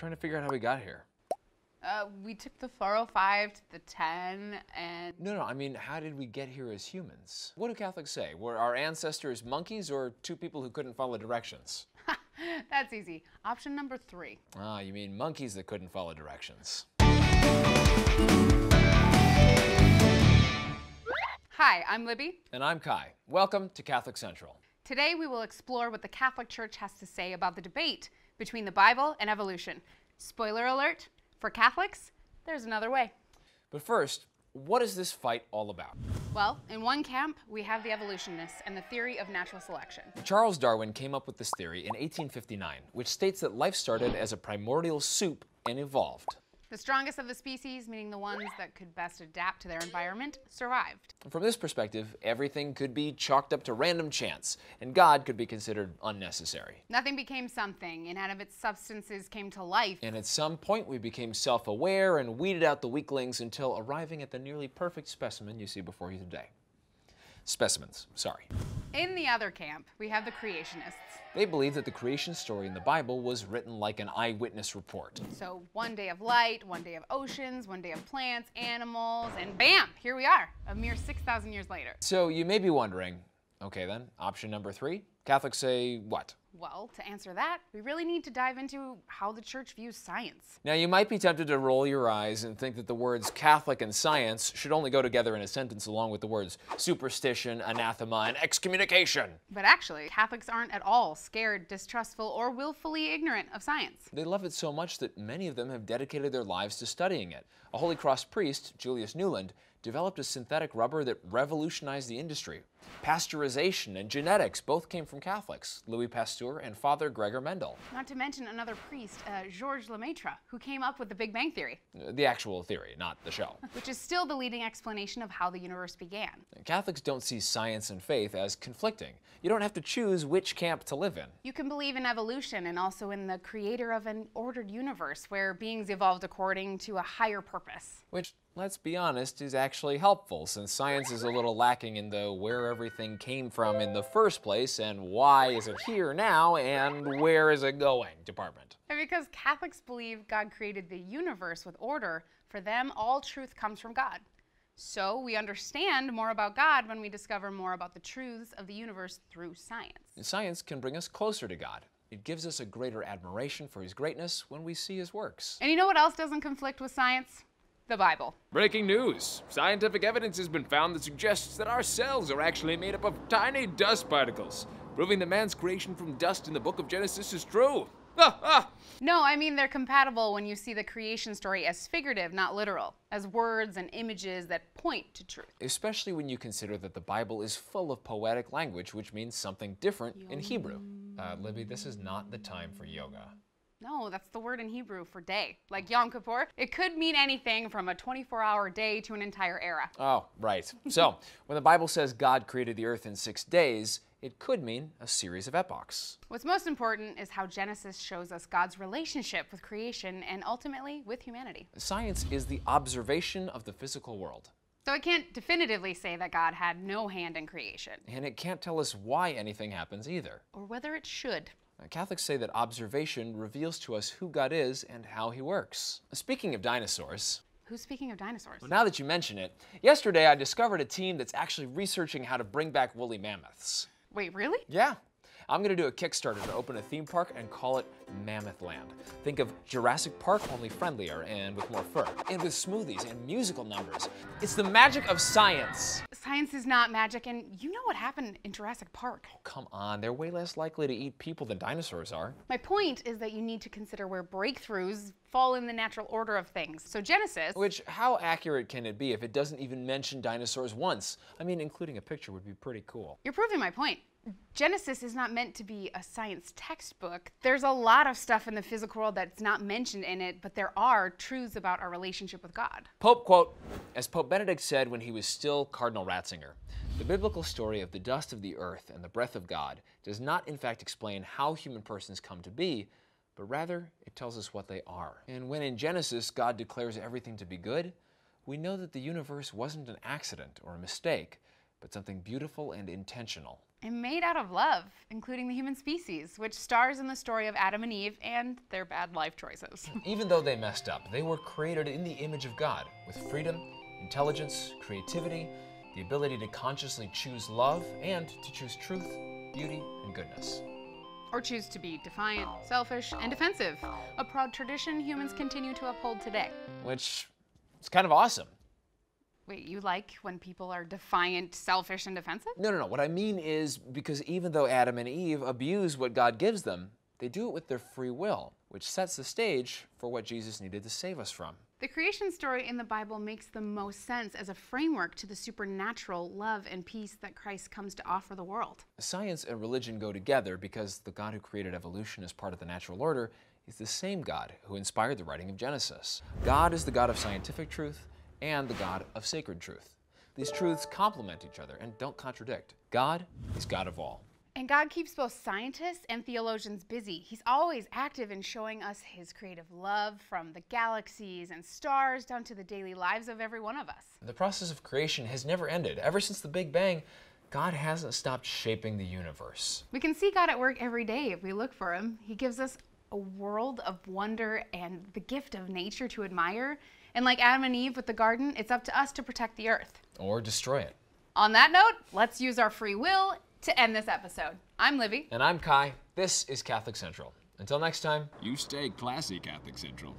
trying to figure out how we got here. Uh, we took the 405 to the 10 and. No, no, I mean, how did we get here as humans? What do Catholics say? Were our ancestors monkeys or two people who couldn't follow directions? That's easy. Option number three. Ah, you mean monkeys that couldn't follow directions. Hi, I'm Libby. And I'm Kai. Welcome to Catholic Central. Today we will explore what the Catholic Church has to say about the debate between the Bible and evolution. Spoiler alert for Catholics, there's another way. But first, what is this fight all about? Well, in one camp, we have the evolutionists and the theory of natural selection. Charles Darwin came up with this theory in 1859, which states that life started as a primordial soup and evolved. The strongest of the species, meaning the ones that could best adapt to their environment, survived. From this perspective, everything could be chalked up to random chance, and God could be considered unnecessary. Nothing became something, and out of its substances came to life. And at some point, we became self aware and weeded out the weaklings until arriving at the nearly perfect specimen you see before you today. Specimens, sorry. In the other camp, we have the creationists. They believe that the creation story in the Bible was written like an eyewitness report. So, one day of light, one day of oceans, one day of plants, animals, and bam, here we are, a mere 6,000 years later. So, you may be wondering okay, then, option number three Catholics say what? Well, to answer that, we really need to dive into how the church views science. Now, you might be tempted to roll your eyes and think that the words Catholic and science should only go together in a sentence along with the words superstition, anathema, and excommunication. But actually, Catholics aren't at all scared, distrustful, or willfully ignorant of science. They love it so much that many of them have dedicated their lives to studying it. A Holy Cross priest, Julius Nieuwland, developed a synthetic rubber that revolutionized the industry. Pasteurization and genetics both came from Catholics, Louis Pasteur and Father Gregor Mendel. Not to mention another priest, uh, Georges Lemaitre, who came up with the Big Bang Theory. Uh, the actual theory, not the show. Which is still the leading explanation of how the universe began. Catholics don't see science and faith as conflicting. You don't have to choose which camp to live in. You can believe in evolution and also in the creator of an ordered universe where beings evolved according to a higher purpose. Which let's be honest, is actually helpful since science is a little lacking in the where everything came from in the first place and why is it here now and where is it going department. And because Catholics believe God created the universe with order, for them all truth comes from God. So we understand more about God when we discover more about the truths of the universe through science. Science can bring us closer to God. It gives us a greater admiration for his greatness when we see his works. And you know what else doesn't conflict with science? The Bible. Breaking news. Scientific evidence has been found that suggests that our cells are actually made up of tiny dust particles, proving that man's creation from dust in the book of Genesis is true. No, I mean they're compatible when you see the creation story as figurative, not literal, as words and images that point to truth. Especially when you consider that the Bible is full of poetic language, which means something different in Hebrew. Uh, Libby, this is not the time for yoga. No, that's the word in Hebrew for day, like Yom Kippur. It could mean anything from a 24 hour day to an entire era. Oh, right. so, when the Bible says God created the earth in six days, it could mean a series of epochs. What's most important is how Genesis shows us God's relationship with creation and ultimately with humanity. Science is the observation of the physical world. So it can't definitively say that God had no hand in creation. And it can't tell us why anything happens either. Or whether it should. Catholics say that observation reveals to us who God is and how he works. Speaking of dinosaurs, Who's speaking of dinosaurs? Well, now that you mention it, yesterday I discovered a team that's actually researching how to bring back woolly mammoths. Wait, really? Yeah. I'm going to do a Kickstarter to open a theme park and call it Mammoth Land. Think of Jurassic Park, only friendlier and with more fur. And with smoothies and musical numbers. It's the magic of science. Science is not magic, and you know what happened in Jurassic Park. Oh, come on, they're way less likely to eat people than dinosaurs are. My point is that you need to consider where breakthroughs fall in the natural order of things. So Genesis. Which, how accurate can it be if it doesn't even mention dinosaurs once? I mean, including a picture would be pretty cool. You're proving my point. Genesis is not meant to be a science textbook. There's a lot of stuff in the physical world that's not mentioned in it, but there are truths about our relationship with God. Pope quote, as Pope Benedict said when he was still Cardinal Ratzinger, the biblical story of the dust of the earth and the breath of God does not in fact explain how human persons come to be, but rather it tells us what they are. And when in Genesis God declares everything to be good, we know that the universe wasn't an accident or a mistake, but something beautiful and intentional. and made out of love, including the human species, which stars in the story of Adam and Eve and their bad life choices. Even though they messed up, they were created in the image of God with freedom, intelligence, creativity, the ability to consciously choose love and to choose truth, beauty, and goodness. or choose to be defiant, selfish, and defensive, a proud tradition humans continue to uphold today. Which is kind of awesome. Wait, you like when people are defiant, selfish, and defensive? No, no, no. What I mean is because even though Adam and Eve abuse what God gives them, they do it with their free will, which sets the stage for what Jesus needed to save us from. The creation story in the Bible makes the most sense as a framework to the supernatural love and peace that Christ comes to offer the world. Science and religion go together because the God who created evolution as part of the natural order is the same God who inspired the writing of Genesis. God is the God of scientific truth and the God of sacred truth. These truths complement each other and don't contradict. God is God of all. And God keeps both scientists and theologians busy. He's always active in showing us his creative love from the galaxies and stars down to the daily lives of every one of us. The process of creation has never ended. Ever since the Big Bang, God hasn't stopped shaping the universe. We can see God at work every day if we look for him. He gives us a world of wonder and the gift of nature to admire. And like Adam and Eve with the garden, it's up to us to protect the earth. Or destroy it. On that note, let's use our free will to end this episode. I'm Libby. And I'm Kai. This is Catholic Central. Until next time. You stay classy, Catholic Central.